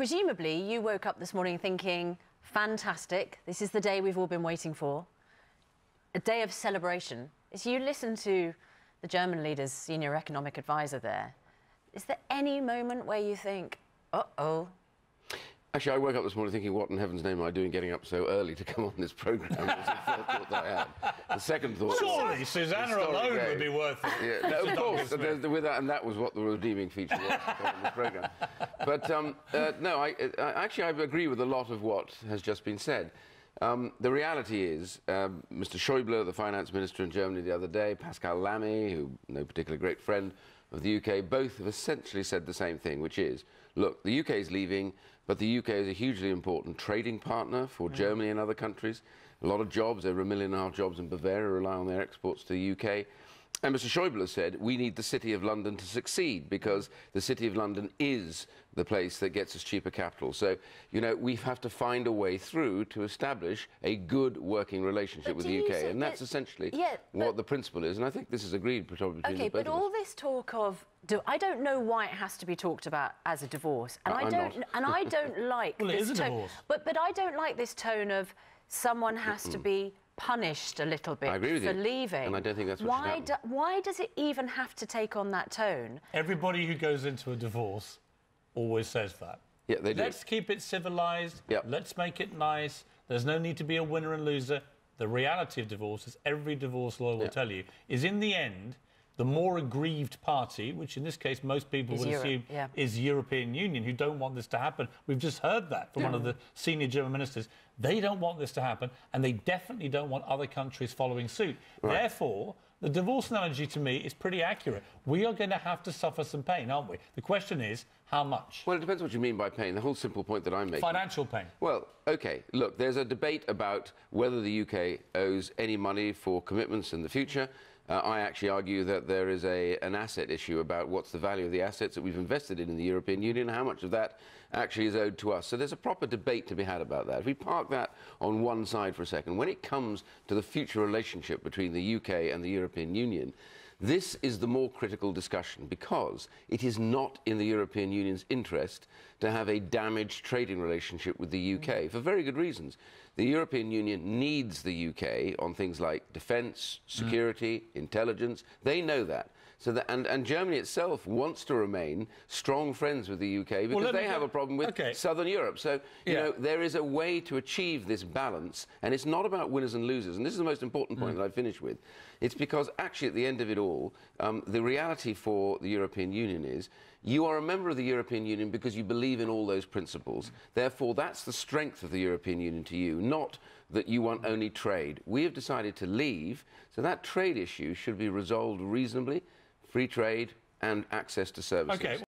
presumably you woke up this morning thinking, fantastic, this is the day we've all been waiting for, a day of celebration. As you listen to the German leader's senior economic advisor there, is there any moment where you think, uh-oh, Actually, I woke up this morning thinking, what in heaven's name am I doing getting up so early to come on this programme? first thought that I had. The second thought... Surely Susanna alone day. would be worth it. Yeah, no, of course. With that, and that was what the redeeming feature was on this programme. But um, uh, no, I, I, actually I agree with a lot of what has just been said. Um, the reality is, um, Mr. Schäuble, the finance minister in Germany the other day, Pascal Lamy, who no particular great friend of the UK, both have essentially said the same thing, which is, look, the UK is leaving, but the UK is a hugely important trading partner for mm. Germany and other countries. A lot of jobs, over a million and a half jobs in Bavaria rely on their exports to the UK. And Mr. Schäuble said we need the City of London to succeed because the City of London is the place that gets us cheaper capital. So, you know, we have to find a way through to establish a good working relationship but with the UK. And that's essentially yeah, what the principle is. And I think this is agreed probably between okay, the both but all this talk of do, I don't know why it has to be talked about as a divorce, and I, I don't, and I don't like well, this tone. But but I don't like this tone of someone has to be punished a little bit for you. leaving. And I don't think that's what why, do, why does it even have to take on that tone? Everybody who goes into a divorce always says that. Yeah, they do. Let's keep it civilised. Yep. Let's make it nice. There's no need to be a winner and loser. The reality of divorce, as every divorce lawyer will yep. tell you, is in the end, the more aggrieved party, which in this case most people is would Europe, assume yeah. is European Union, who don't want this to happen. We've just heard that from yeah. one of the mm. senior German ministers. They don't want this to happen, and they definitely don't want other countries following suit. Right. Therefore, the divorce analogy to me is pretty accurate. We are going to have to suffer some pain, aren't we? The question is, how much? Well, it depends what you mean by pain. The whole simple point that I'm making. Financial pain. Well, OK. Look, there's a debate about whether the UK owes any money for commitments in the future. Uh, I actually argue that there is a, an asset issue about what's the value of the assets that we've invested in in the European Union, and how much of that actually is owed to us. So there's a proper debate to be had about that. If we park that on one side for a second, when it comes to the future relationship between the UK and the European Union, this is the more critical discussion because it is not in the European Union's interest to have a damaged trading relationship with the UK mm. for very good reasons. The European Union needs the UK on things like defence, mm. security, mm. intelligence. They know that. So that, and, and Germany itself wants to remain strong friends with the UK because well, they have a problem with okay. Southern Europe. So, you yeah. know, there is a way to achieve this balance, and it's not about winners and losers. And this is the most important point mm. that I finish with. It's because actually, at the end of it all, um, the reality for the European Union is you are a member of the European Union because you believe in all those principles. Therefore, that's the strength of the European Union to you, not that you want only trade. We have decided to leave, so that trade issue should be resolved reasonably free trade and access to services. Okay.